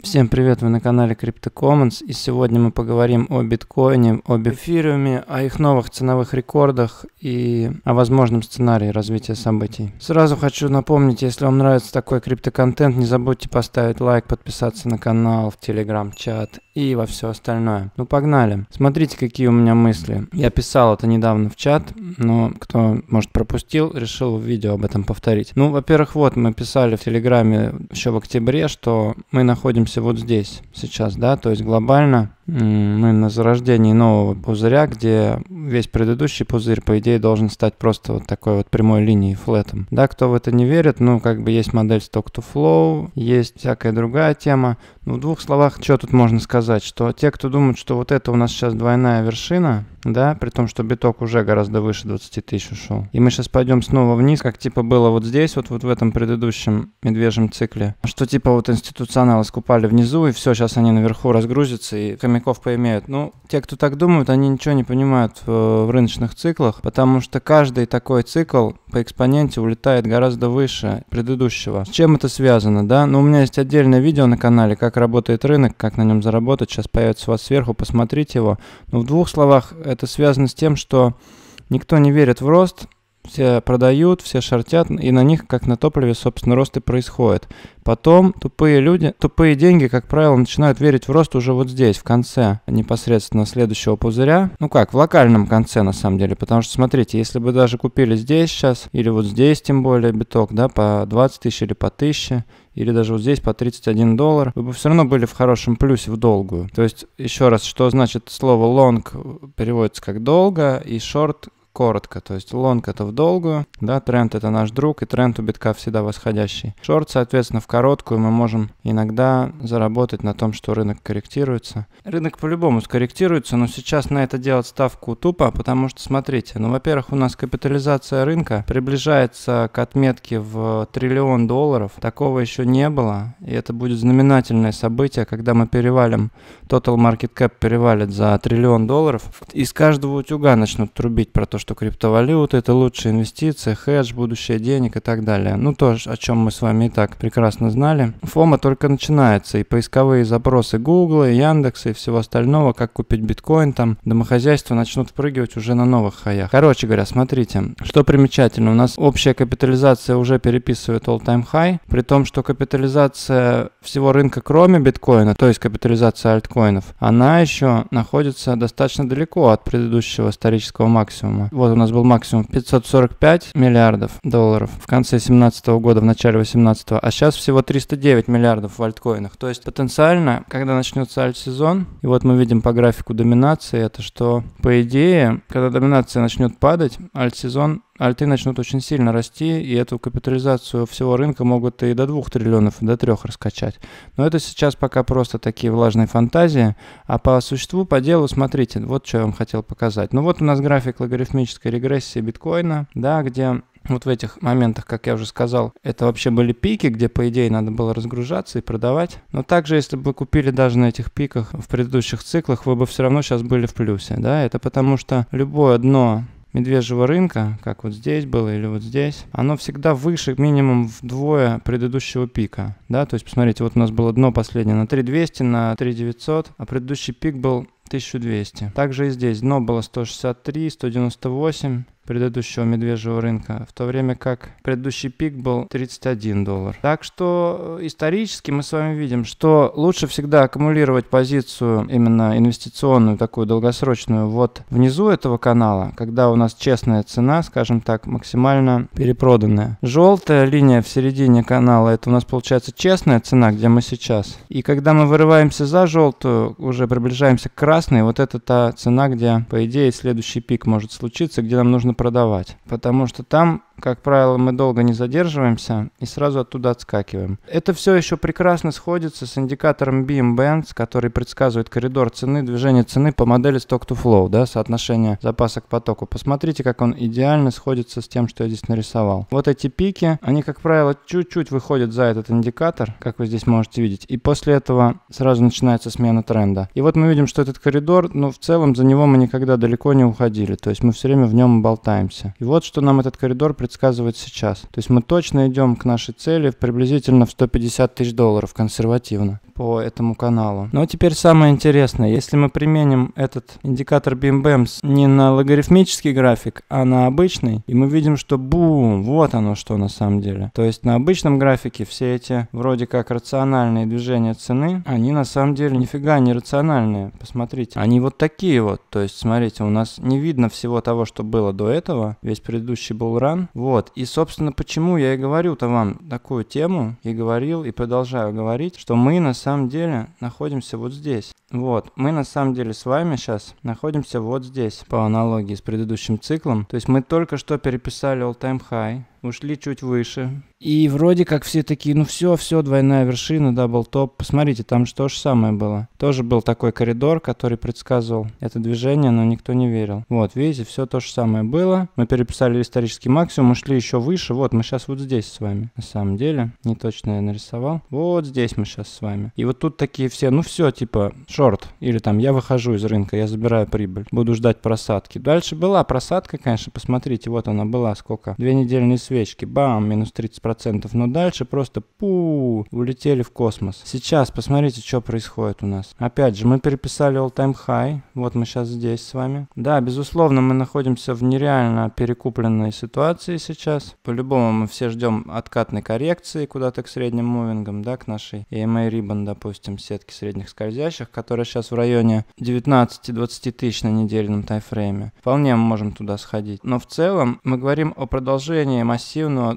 Всем привет, вы на канале CryptoCommons, и сегодня мы поговорим о биткоине, об эфириуме, о их новых ценовых рекордах и о возможном сценарии развития событий. Сразу хочу напомнить, если вам нравится такой криптоконтент, не забудьте поставить лайк, подписаться на канал, в телеграм-чат и во все остальное. Ну погнали. Смотрите, какие у меня мысли. Я писал это недавно в чат, но кто, может, пропустил, решил в видео об этом повторить. Ну, во-первых, вот мы писали в телеграме еще в октябре, что мы находимся вот здесь сейчас, да, то есть глобально мы на зарождении нового пузыря, где весь предыдущий пузырь, по идее, должен стать просто вот такой вот прямой линией, флетом. Да, кто в это не верит, ну, как бы есть модель Stock to Flow, есть всякая другая тема. Ну, в двух словах, что тут можно сказать, что те, кто думают, что вот это у нас сейчас двойная вершина, да, при том, что биток уже гораздо выше 20 тысяч ушел. И мы сейчас пойдем снова вниз, как типа было вот здесь, вот, вот в этом предыдущем медвежьем цикле, что типа вот институционалы скупали внизу, и все, сейчас они наверху разгрузятся, и хомяков поимеют. Ну, те, кто так думают, они ничего не понимают в, в рыночных циклах, потому что каждый такой цикл по экспоненте улетает гораздо выше предыдущего. С чем это связано, да? Ну, у меня есть отдельное видео на канале, как работает рынок, как на нем заработать. Сейчас появится у вас сверху, посмотрите его. Но в двух словах это связано с тем, что никто не верит в рост, все продают, все шортят, и на них, как на топливе, собственно, рост и происходит. Потом тупые люди, тупые деньги, как правило, начинают верить в рост уже вот здесь, в конце непосредственно следующего пузыря. Ну как, в локальном конце, на самом деле. Потому что, смотрите, если бы даже купили здесь сейчас, или вот здесь, тем более, биток, да, по 20 тысяч или по 1000, или даже вот здесь по 31 доллар, вы бы все равно были в хорошем плюсе в долгую. То есть, еще раз, что значит слово long переводится как долго, и short коротко, то есть лонг это в долгую, да, тренд это наш друг, и тренд у битка всегда восходящий. Шорт, соответственно, в короткую мы можем иногда заработать на том, что рынок корректируется. Рынок по-любому скорректируется, но сейчас на это делать ставку тупо, потому что, смотрите, ну, во-первых, у нас капитализация рынка приближается к отметке в триллион долларов, такого еще не было, и это будет знаменательное событие, когда мы перевалим, total market cap перевалит за триллион долларов, из каждого утюга начнут трубить про то, что криптовалюта это лучшая инвестиция, хедж, будущее денег и так далее. Ну то, о чем мы с вами и так прекрасно знали. Фома только начинается, и поисковые запросы Google, Яндекса и всего остального, как купить биткоин, там домохозяйства начнут впрыгивать уже на новых хаях. Короче говоря, смотрите, что примечательно, у нас общая капитализация уже переписывает all-time high, при том, что капитализация всего рынка, кроме биткоина, то есть капитализация альткоинов, она еще находится достаточно далеко от предыдущего исторического максимума. Вот у нас был максимум 545 миллиардов долларов в конце 2017 года, в начале 2018, а сейчас всего 309 миллиардов в альткоинах. То есть потенциально, когда начнется альт-сезон, и вот мы видим по графику доминации, это что, по идее, когда доминация начнет падать, альт-сезон альты начнут очень сильно расти, и эту капитализацию всего рынка могут и до 2 триллионов, до 3 раскачать. Но это сейчас пока просто такие влажные фантазии, а по существу, по делу, смотрите, вот что я вам хотел показать. Ну вот у нас график логарифмической регрессии биткоина, да, где вот в этих моментах, как я уже сказал, это вообще были пики, где, по идее, надо было разгружаться и продавать. Но также, если бы вы купили даже на этих пиках в предыдущих циклах, вы бы все равно сейчас были в плюсе, да, это потому что любое дно медвежьего рынка, как вот здесь было или вот здесь, оно всегда выше минимум вдвое предыдущего пика. Да, то есть посмотрите, вот у нас было дно последнее на 3200, на 3900, а предыдущий пик был 1200. Также и здесь дно было 163, 198, предыдущего медвежьего рынка, в то время как предыдущий пик был 31 доллар. Так что э, исторически мы с вами видим, что лучше всегда аккумулировать позицию именно инвестиционную, такую долгосрочную, вот внизу этого канала, когда у нас честная цена, скажем так, максимально перепроданная. Желтая линия в середине канала, это у нас получается честная цена, где мы сейчас. И когда мы вырываемся за желтую, уже приближаемся к красной, вот это та цена, где, по идее, следующий пик может случиться, где нам нужно нужно продавать, потому что там как правило, мы долго не задерживаемся и сразу оттуда отскакиваем. Это все еще прекрасно сходится с индикатором Beam Bands, который предсказывает коридор цены, движение цены по модели Stock to Flow, да, соотношение запаса к потоку. Посмотрите, как он идеально сходится с тем, что я здесь нарисовал. Вот эти пики, они, как правило, чуть-чуть выходят за этот индикатор, как вы здесь можете видеть, и после этого сразу начинается смена тренда. И вот мы видим, что этот коридор, ну, в целом за него мы никогда далеко не уходили, то есть мы все время в нем болтаемся. И вот что нам этот коридор предсказывает сейчас. То есть мы точно идем к нашей цели приблизительно в 150 тысяч долларов консервативно. по этому каналу. Но теперь самое интересное. Если мы применим этот индикатор BIMBAMS не на логарифмический график, а на обычный, и мы видим, что бум, вот оно что на самом деле. То есть на обычном графике все эти вроде как рациональные движения цены, они на самом деле нифига не рациональные. Посмотрите, они вот такие вот. То есть смотрите, у нас не видно всего того, что было до этого, весь предыдущий был run. Вот. И собственно почему я и говорю-то вам такую тему, и говорил, и продолжаю говорить, что мы на самом деле находимся вот здесь. Вот, мы на самом деле с вами сейчас находимся вот здесь, по аналогии с предыдущим циклом. То есть мы только что переписали all-time high, ушли чуть выше. И вроде как все такие, ну все, все, двойная вершина, double top. Посмотрите, там же то же самое было. Тоже был такой коридор, который предсказывал это движение, но никто не верил. Вот, видите, все то же самое было. Мы переписали исторический максимум, ушли еще выше. Вот, мы сейчас вот здесь с вами. На самом деле, не точно я нарисовал. Вот здесь мы сейчас с вами. И вот тут такие все, ну все, типа, шорт. Или там, я выхожу из рынка, я забираю прибыль. Буду ждать просадки. Дальше была просадка, конечно, посмотрите, вот она была, сколько. Две недельные свечки, бам, минус 30%. Но дальше просто пу, улетели в космос. Сейчас посмотрите, что происходит у нас. Опять же, мы переписали all-time high. Вот мы сейчас здесь с вами. Да, безусловно, мы находимся в нереально перекупленной ситуации сейчас. По-любому мы все ждем откатной коррекции куда-то к средним мувингам, да, к нашей EMA Ribbon, допустим, сетки средних скользящих, которая сейчас в районе 19-20 тысяч на недельном тайфрейме. Вполне мы можем туда сходить. Но в целом мы говорим о продолжении массивного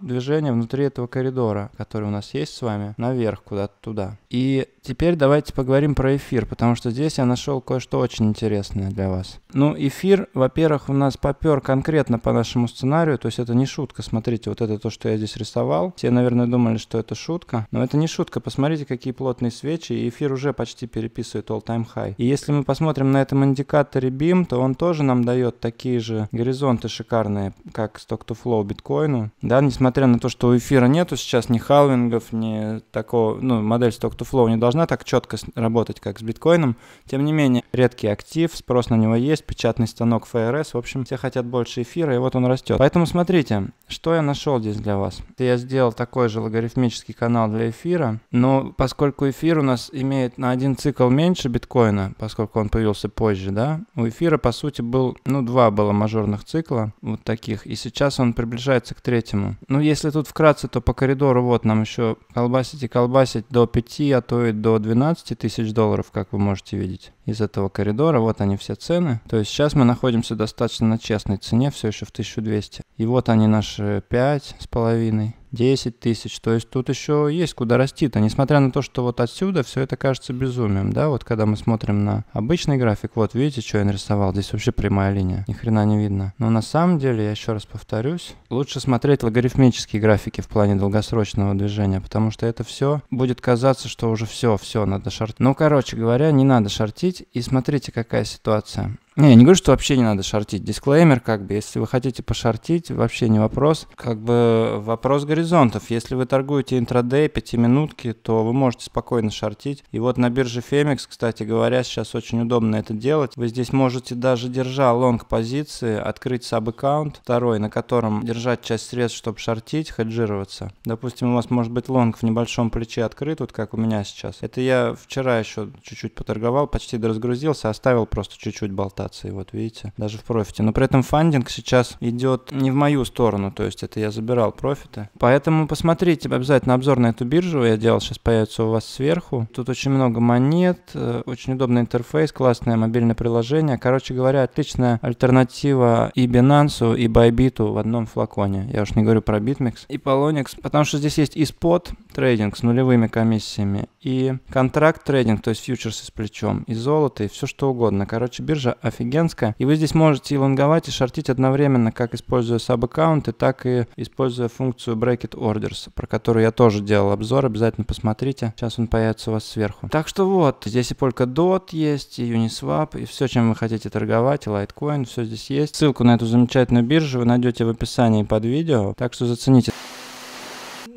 движения внутри этого коридора, который у нас есть с вами, наверх куда-то туда. И теперь давайте поговорим про эфир, потому что здесь я нашел кое-что очень интересное для вас. Ну, эфир, во-первых, у нас попер конкретно по нашему сценарию, то есть это не шутка. Смотрите, вот это то, что я здесь рисовал. Все, наверное, думали, что это шутка, но это не шутка. Посмотрите, какие плотные свечи, и эфир уже почти переписывает all-time high. И если мы посмотрим на этом индикаторе BIM, то он тоже нам дает такие же горизонты шикарные, как flow биткоину. Да, несмотря на то, что у эфира нету сейчас ни халвингов, ни такого, ну, модель flow не должна так четко работать, как с биткоином. Тем не менее, редкий актив, спрос на него есть, печатный станок ФРС, в общем, все хотят больше эфира, и вот он растет. Поэтому смотрите, что я нашел здесь для вас. Я сделал такой же логарифмический канал для эфира, но поскольку эфир у нас имеет на один цикл меньше биткоина, поскольку он появился позже, да, у эфира, по сути, был, ну, два было мажорных цикла, вот таких, и сейчас он приближается к третьему. Ну, если тут вкратце, то по коридору вот нам еще колбасить и колбасить до 5, а то и до 12 тысяч долларов, как вы можете видеть из этого коридора. Вот они все цены. То есть сейчас мы находимся достаточно на честной цене, все еще в 1200. И вот они наши 5 с половиной. 10 тысяч. То есть тут еще есть куда расти-то. Несмотря на то, что вот отсюда все это кажется безумием, да, вот когда мы смотрим на обычный график, вот видите, что я нарисовал, здесь вообще прямая линия, ни хрена не видно. Но на самом деле, я еще раз повторюсь, лучше смотреть логарифмические графики в плане долгосрочного движения, потому что это все будет казаться, что уже все, все, надо шортить. Ну, короче говоря, не надо шортить, и смотрите, какая ситуация. Не, я не говорю, что вообще не надо шортить. Дисклеймер, как бы, если вы хотите пошортить, вообще не вопрос. Как бы вопрос горизонтов. Если вы торгуете интрадей, пятиминутки, то вы можете спокойно шортить. И вот на бирже Femex, кстати говоря, сейчас очень удобно это делать. Вы здесь можете даже, держа лонг позиции, открыть sub-account второй, на котором держать часть средств, чтобы шортить, хеджироваться. Допустим, у вас может быть long в небольшом плече открыт, вот как у меня сейчас. Это я вчера еще чуть-чуть поторговал, почти разгрузился, оставил просто чуть-чуть болтать ротации, вот видите, даже в профите. Но при этом funding сейчас идет не в мою сторону, то есть это я забирал профиты. Поэтому посмотрите обязательно обзор на эту биржу, я делал, сейчас появится у вас сверху. Тут очень много монет, э, очень удобный интерфейс, классное мобильное приложение. Короче говоря, отличная альтернатива и Binance, и Bybit в одном флаконе. Я уж не говорю про BitMEX и Poloniex, потому что здесь есть и spot trading с нулевыми комиссиями, и contract trading, то есть фьючерсы с плечом, и золото, и все что угодно. Короче, биржа офигенская. И вы здесь можете и лонговать, и шортить одновременно, как используя саб-аккаунты, так и используя функцию Bracket Orders, про которую я тоже делал обзор, обязательно посмотрите. Сейчас он появится у вас сверху. Так что вот, здесь и Polkadot есть, и Uniswap, и все, чем вы хотите торговать, и Litecoin, все здесь есть. Ссылку на эту замечательную биржу вы найдете в описании под видео, так что зацените.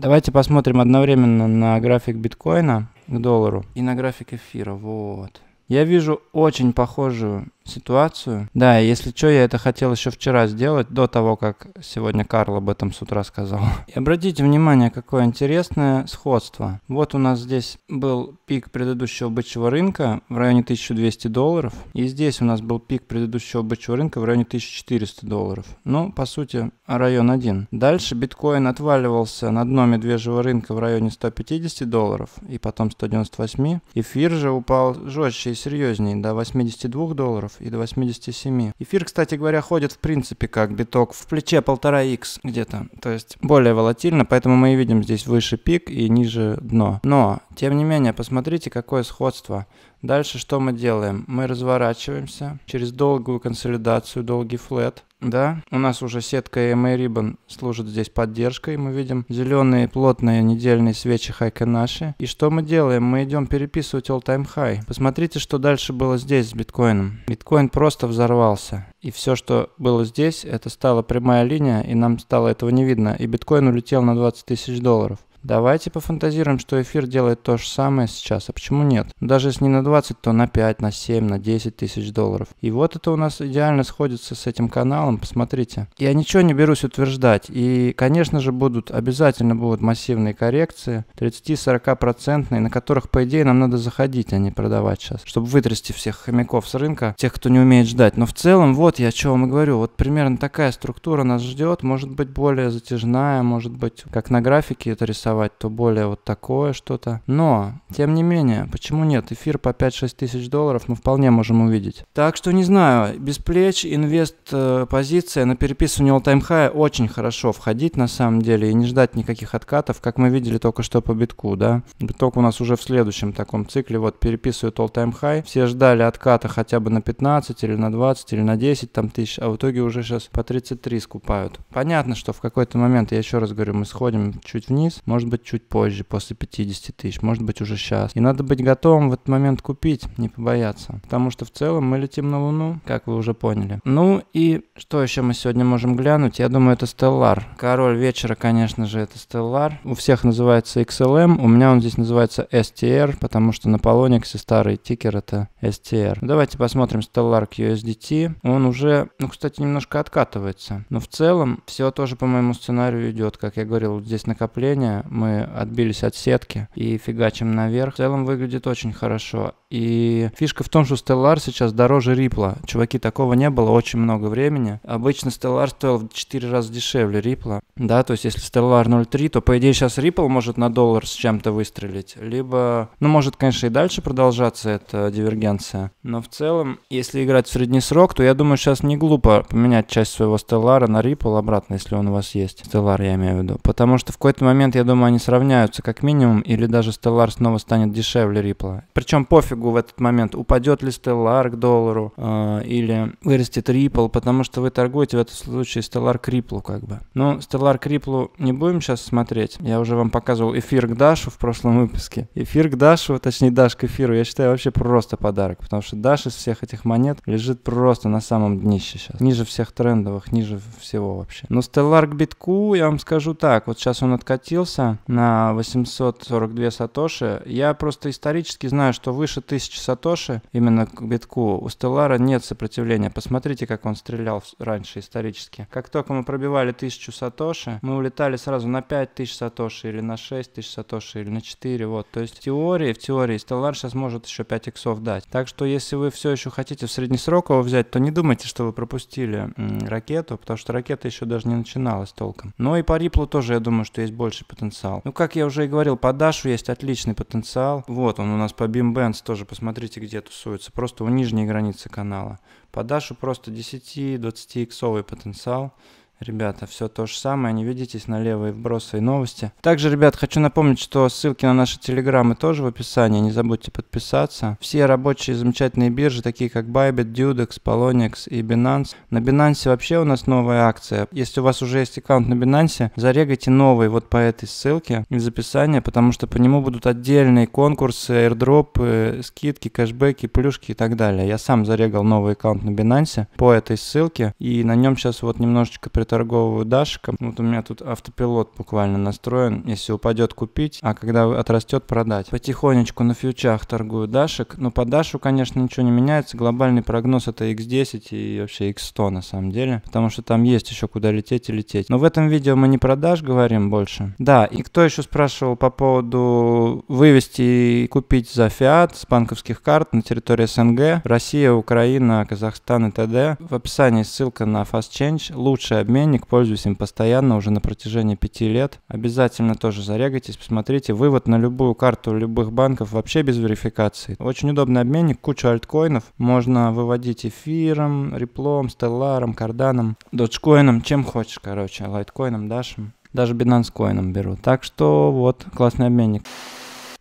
Давайте посмотрим одновременно на график биткоина к доллару и на график эфира. Вот. Я вижу очень похожую ситуацию. Да, если что, я это хотел еще вчера сделать, до того, как сегодня Карл об этом с утра сказал. И обратите внимание, какое интересное сходство. Вот у нас здесь был пик предыдущего бычьего рынка в районе 1200 долларов. И здесь у нас был пик предыдущего бычьего рынка в районе 1400 долларов. Ну, по сути, район один. Дальше биткоин отваливался на дно медвежьего рынка в районе 150 долларов и потом 198. Эфир же упал жестче и серьезнее до 82 долларов и до 87. Эфир, кстати говоря, ходит в принципе как биток в плече 1,5x где-то. То есть более волатильно, поэтому мы и видим здесь выше пик и ниже дно. Но, тем не менее, посмотрите, какое сходство. Дальше что мы делаем? Мы разворачиваемся через долгую консолидацию, долгий флет. Да, у нас уже сетка EMA Ribbon служит здесь поддержкой. Мы видим зеленые плотные недельные свечи Хайканаши. И что мы делаем? Мы идем переписывать all-time high. Посмотрите, что дальше было здесь с биткоином. Биткоин просто взорвался. И все, что было здесь, это стала прямая линия, и нам стало этого не видно. И биткоин улетел на 20 тысяч долларов. Давайте пофантазируем, что эфир делает то же самое сейчас, а почему нет? Даже если не на 20, то на 5, на 7, на 10 тысяч долларов. И вот это у нас идеально сходится с этим каналом, посмотрите. Я ничего не берусь утверждать, и, конечно же, будут, обязательно будут массивные коррекции, 30-40%, на которых, по идее, нам надо заходить, а не продавать сейчас, чтобы вытрясти всех хомяков с рынка, тех, кто не умеет ждать. Но в целом, вот я о чем и говорю, вот примерно такая структура нас ждет, может быть более затяжная, может быть, как на графике это рисовать, рисовать, то более вот такое что-то. Но, тем не менее, почему нет? Эфир по 5-6 тысяч долларов мы вполне можем увидеть. Так что не знаю, без плеч инвест э, позиция на переписывание all-time high очень хорошо входить на самом деле и не ждать никаких откатов, как мы видели только что по битку, да. Биток у нас уже в следующем таком цикле, вот переписывает all-time high. Все ждали отката хотя бы на 15 или на 20 или на 10 там тысяч, а в итоге уже сейчас по 33 скупают. Понятно, что в какой-то момент, я еще раз говорю, мы сходим чуть вниз, может быть чуть позже, после 50 тысяч, может быть уже сейчас. И надо быть готовым в этот момент купить, не побояться. Потому что в целом мы летим на Луну, как вы уже поняли. Ну и что еще мы сегодня можем глянуть? Я думаю, это Stellar. Король вечера, конечно же, это Stellar. У всех называется XLM, у меня он здесь называется STR, потому что на Poloniex старый тикер это STR. Давайте посмотрим Stellar USDT. Он уже, ну, кстати, немножко откатывается. Но в целом все тоже по моему сценарию идет. Как я говорил, здесь накопление мы отбились от сетки и фигачим наверх. В целом выглядит очень хорошо. И фишка в том, что Stellar сейчас дороже Рипла. Чуваки, такого не было очень много времени. Обычно Stellar стоил в 4 раза дешевле Рипла. Да, то есть если Stellar 0.3, то по идее сейчас Ripple может на доллар с чем-то выстрелить. Либо, ну может, конечно, и дальше продолжаться эта дивергенция. Но в целом, если играть в средний срок, то я думаю, сейчас не глупо поменять часть своего Stellar на Ripple обратно, если он у вас есть. Stellar я имею в виду. Потому что в какой-то момент, я думаю, они сравняются как минимум, или даже Stellar снова станет дешевле Ripple. Причем пофигу в этот момент, упадет ли Stellar к доллару э, или вырастет Ripple, потому что вы торгуете в этом случае Stellar к Ripple как бы. Ну, Stellar к Ripple не будем сейчас смотреть. Я уже вам показывал эфир к Дашу в прошлом выпуске. Эфир к Дашу, точнее Даш к эфиру, я считаю вообще просто подарок, потому что Даш из всех этих монет лежит просто на самом днище сейчас. Ниже всех трендовых, ниже всего вообще. Но Stellar к битку, я вам скажу так, вот сейчас он откатился, на 842 сатоши. Я просто исторически знаю, что выше 1000 сатоши, именно к битку, у Стеллара нет сопротивления. Посмотрите, как он стрелял раньше исторически. Как только мы пробивали 1000 сатоши, мы улетали сразу на 5000 сатоши или на 6000 сатоши или на 4. Вот. То есть в теории, в теории Stellar сейчас может еще 5 иксов дать. Так что если вы все еще хотите в среднесроково взять, то не думайте, что вы пропустили ракету, потому что ракета еще даже не начиналась толком. Но и по Риплу тоже, я думаю, что есть больше потенциал. Ну, как я уже и говорил, по Дашу есть отличный потенциал. Вот он у нас по BIM тоже, посмотрите, где тусуется. Просто у нижней границы канала. По просто 10-20 иксовый потенциал. Ребята, все то же самое, не видитесь на левые вбросы и новости. Также, ребят, хочу напомнить, что ссылки на наши телеграммы тоже в описании, не забудьте подписаться. Все рабочие замечательные биржи, такие как Bybit, Dudex, Poloniex и Binance. На Binance вообще у нас новая акция. Если у вас уже есть аккаунт на Binance, зарегайте новый вот по этой ссылке из описания, потому что по нему будут отдельные конкурсы, airdropы, скидки, кэшбэки, плюшки и так далее. Я сам зарегал новый аккаунт на Binance по этой ссылке, и на нем сейчас вот немножечко пред приторговываю дашиком. Вот у меня тут автопилот буквально настроен. Если упадет, купить, а когда отрастет, продать. Потихонечку на фьючах торгую дашик. Но по дашу, конечно, ничего не меняется. Глобальный прогноз это X10 и вообще X100 на самом деле. Потому что там есть еще куда лететь и лететь. Но в этом видео мы не про даш говорим больше. Да, и кто еще спрашивал по поводу вывести и купить за фиат с банковских карт на территории СНГ, Россия, Украина, Казахстан и т.д. В описании ссылка на Fast Change. Лучший обменник, пользуюсь им постоянно уже на протяжении пяти лет. Обязательно тоже зарегайтесь, посмотрите. Вывод на любую карту любых банков вообще без верификации. Очень удобный обменник, куча альткоинов. Можно выводить эфиром, реплом, стелларом, карданом, доджкоином, чем хочешь, короче, лайткоином, дашем. Даже Binance coin ом беру. Так что вот, классный обменник.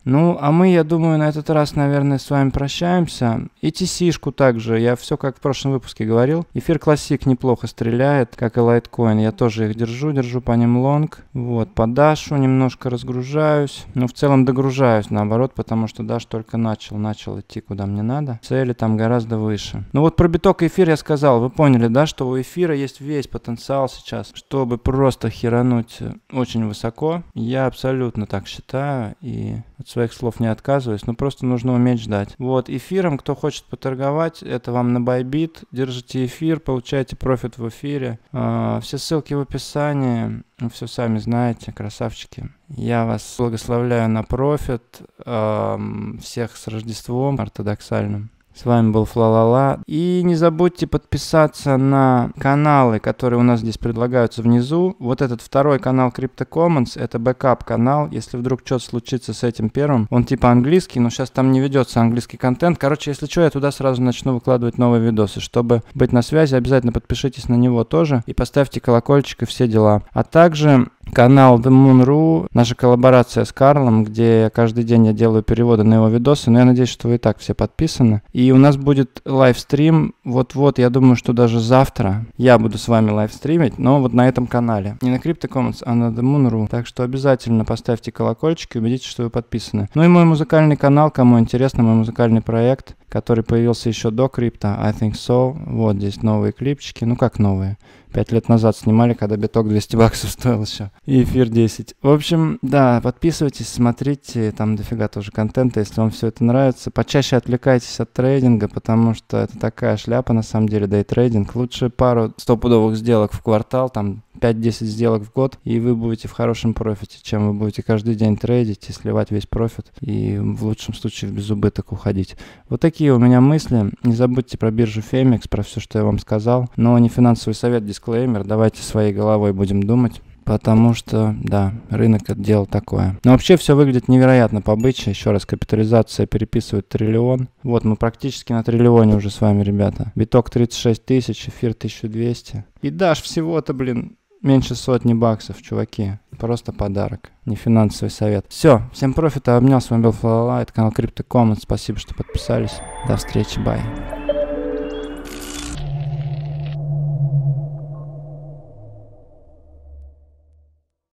Ну, а мы, я думаю, на этот раз, наверное, с вами прощаемся. И ETC-шку также. Я все как в прошлом выпуске говорил. Эфир классик неплохо стреляет, как и лайткоин. Я тоже их держу, держу по ним long. Вот, по Дашу немножко разгружаюсь. Ну, в целом догружаюсь, наоборот, потому что Даш только начал, начал идти куда мне надо. Цели там гораздо выше. Ну вот про биток эфир я сказал. Вы поняли, да, что у эфира есть весь потенциал сейчас, чтобы просто херануть очень высоко. Я абсолютно так считаю. И от своих слов не отказываюсь, но просто нужно уметь ждать. Вот, эфиром, кто хочет поторговать, это вам на Bybit. Держите эфир, получайте профит в эфире. А, все ссылки в описании. Ну, все сами знаете, красавчики. Я вас благословляю на профит. Всех с Рождеством ортодоксальным. С вами был Флалала. И не забудьте подписаться на каналы, которые у нас здесь предлагаются внизу. Вот этот второй канал Crypto Commons, это backup канал. Если вдруг что-то случится с этим первым, он типа английский, но сейчас там не ведется английский контент. Короче, если что, я туда сразу начну выкладывать новые видосы. Чтобы быть на связи, обязательно подпишитесь на него тоже и поставьте колокольчик и все дела. А также канал The Moon.ru, наша коллаборация с Карлом, где каждый день я делаю переводы на его видосы, но я надеюсь, что вы и так все подписаны. И у нас будет лайвстрим, вот-вот, я думаю, что даже завтра я буду с вами лайвстримить, но вот на этом канале. Не на CryptoCommons, а на The Moon.ru. Так что обязательно поставьте колокольчик и убедитесь, что вы подписаны. Ну и мой музыкальный канал, кому интересно, мой музыкальный проект, который появился еще до крипто, I think so. Вот здесь новые клипчики, ну как новые? Пять лет назад снимали, когда биток 200 баксов стоил еще. И эфир 10. В общем, да, подписывайтесь, смотрите, там дофига тоже контента, если вам все это нравится. Почаще отвлекайтесь от трейдинга, потому что это такая шляпа на самом деле, да и трейдинг. Лучше пару стопудовых сделок в квартал, там 5-10 сделок в год, и вы будете в хорошем профите, чем вы будете каждый день трейдить и сливать весь профит, и в лучшем случае в безубыток уходить. Вот такие у меня мысли. Не забудьте про биржу Phemex, про все, что я вам сказал. Но не финансовый совет, дисклеймер. Давайте своей головой будем думать. Потому что, да, рынок это дело такое. Но вообще все выглядит невероятно по бычьи. Еще раз, капитализация переписывает триллион. Вот, мы практически на триллионе уже с вами, ребята. Биток 36 тысяч, эфир 1200. И Dash всего-то, блин, Меньше сотни баксов, чуваки. Просто подарок, не финансовый совет. Все, всем профита, обнял, с вами был Флалала, это канал CryptoCommons, спасибо, что подписались. До встречи, bye.